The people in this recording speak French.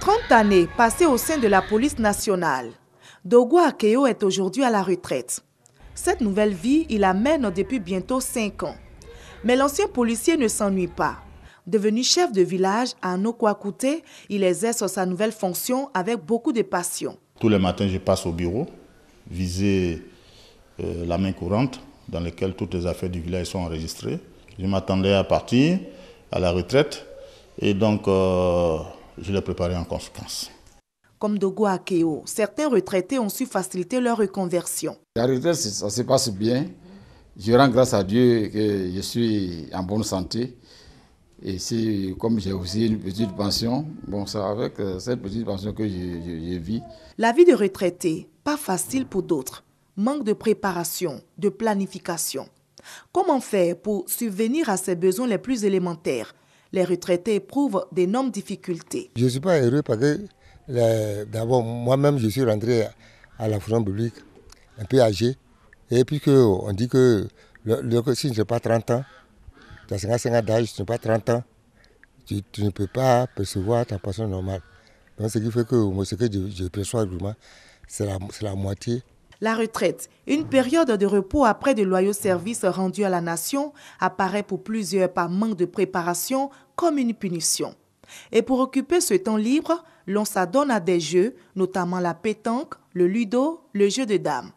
30 années passées au sein de la police nationale. Dogo Akeo est aujourd'hui à la retraite. Cette nouvelle vie, il amène depuis bientôt 5 ans. Mais l'ancien policier ne s'ennuie pas. Devenu chef de village à Anokwakute, il exerce sa nouvelle fonction avec beaucoup de passion. Tous les matins, je passe au bureau, viser euh, la main courante dans laquelle toutes les affaires du village sont enregistrées. Je m'attendais à partir à la retraite et donc euh, je l'ai préparé en conséquence. Comme Dogo Akeo, certains retraités ont su faciliter leur reconversion. La retraite, ça se passe bien. Je rends grâce à Dieu que je suis en bonne santé. Et si, comme j'ai aussi une petite pension, bon, c'est avec euh, cette petite pension que je, je, je vis. La vie de retraité, pas facile pour d'autres. Manque de préparation, de planification. Comment faire pour subvenir à ses besoins les plus élémentaires? Les retraités éprouvent d'énormes difficultés. Je ne suis pas heureux parce que d'abord, moi-même, je suis rentré à la fonction publique un peu âgé. Et puis on dit que si je n'ai pas 30 ans, tu as 55 ans d'âge, tu n'as pas 30 ans, tu, ne peux pas percevoir ta pension normale. Donc ce qui fait que moi, ce que je, perçois vraiment, c'est la moitié la retraite, une période de repos après de loyaux services rendus à la nation, apparaît pour plusieurs par manque de préparation comme une punition. Et pour occuper ce temps libre, l'on s'adonne à des jeux, notamment la pétanque, le ludo, le jeu de dames.